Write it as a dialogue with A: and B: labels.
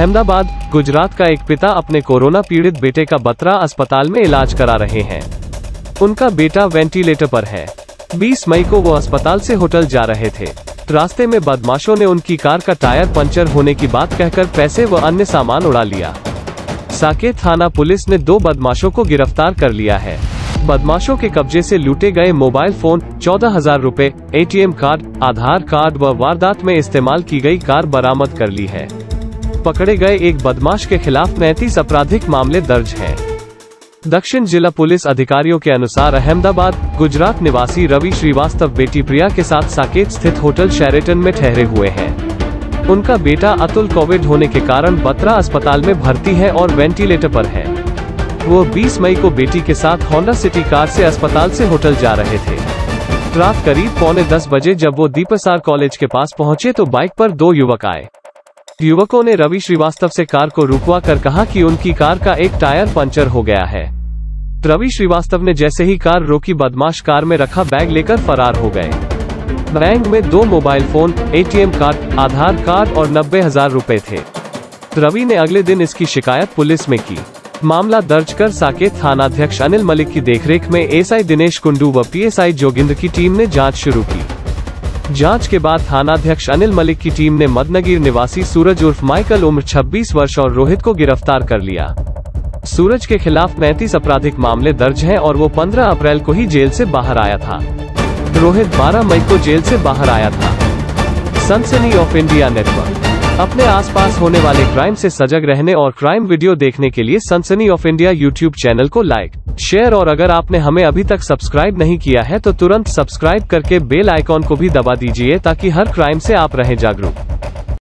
A: अहमदाबाद, गुजरात का एक पिता अपने कोरोना पीड़ित बेटे का बत्रा अस्पताल में इलाज करा रहे हैं। उनका बेटा वेंटिलेटर पर है। 20 मई को वो अस्पताल से होटल जा रहे थे। रास्ते में बदमाशों ने उनकी कार का टायर पंचर होने की बात कहकर पैसे व अन्य सामान उड़ा लिया। साकेत थाना पुलिस ने दो बदमाशों को गिरफ़्तार कर लिया है। बदमाशों के कब्जे से लूटे गए मोबाइल फ़ोन, चौदह हज़ार रूपए एटीएम कार्ड, आधार कार्ड व वारदात में इस्तेमाल की गई कार बरामद कर ली है। पकड़े गए एक बदमाश के खिलाफ पैंतीस आपराधिक मामले दर्ज हैं। दक्षिण जिला पुलिस अधिकारियों के अनुसार अहमदाबाद, गुजरात निवासी रवि श्रीवास्तव बेटी प्रिया के साथ साकेत स्थित होटल शेरेटन में ठहरे हुए हैं। उनका बेटा अतुल कोविड होने के कारण बत्रा अस्पताल में भर्ती है और वेंटिलेटर पर है। वो 20 मई को बेटी के साथ होंडा सिटी कार से अस्पताल से होटल जा रहे थे। रात करीब पौने दस बजे जब वो दीपसार कॉलेज के पास पहुँचे तो बाइक पर दो युवक आए। युवकों ने रवि श्रीवास्तव से कार को रुकवा कर कहा कि उनकी कार का एक टायर पंचर हो गया है। रवि श्रीवास्तव ने जैसे ही कार रोकी बदमाश कार में रखा बैग लेकर फरार हो गए। बैंक में दो mobile phone, ATM card, Aadhaar card और नब्बे हज़ार रूपए थे। रवि ने अगले दिन इसकी शिकायत पुलिस में की। मामला दर्ज कर साकेत थानाध्यक्ष अनिल मलिक की देखरेख में एसआई दिनेश कुंडू व पीएसआई जोगिंद्र की टीम ने जाँच शुरू की। जाँच के बाद थानाध्यक्ष अनिल मलिक की टीम ने मदनगिर निवासी सूरज उर्फ़ माइकल उम्र 26 वर्ष और रोहित को गिरफ़्तार कर लिया। सूरज के खिलाफ 35 आपराधिक मामले दर्ज हैं और वो 15 अप्रैल को ही जेल से बाहर आया था। रोहित 12 मई को जेल से बाहर आया था। सनसनी ऑफ़ इंडिया नेटवर्क। अपने आसपास होने वाले क्राइम से सजग रहने और क्राइम वीडियो देखने के लिए Sansani of India YouTube channel को लाइक शेयर और अगर आपने हमें अभी तक सब्सक्राइब नहीं किया है तो तुरंत सब्सक्राइब करके बेल आइकॉन को भी दबा दीजिए ताकि हर क्राइम से आप रहें जागरूक।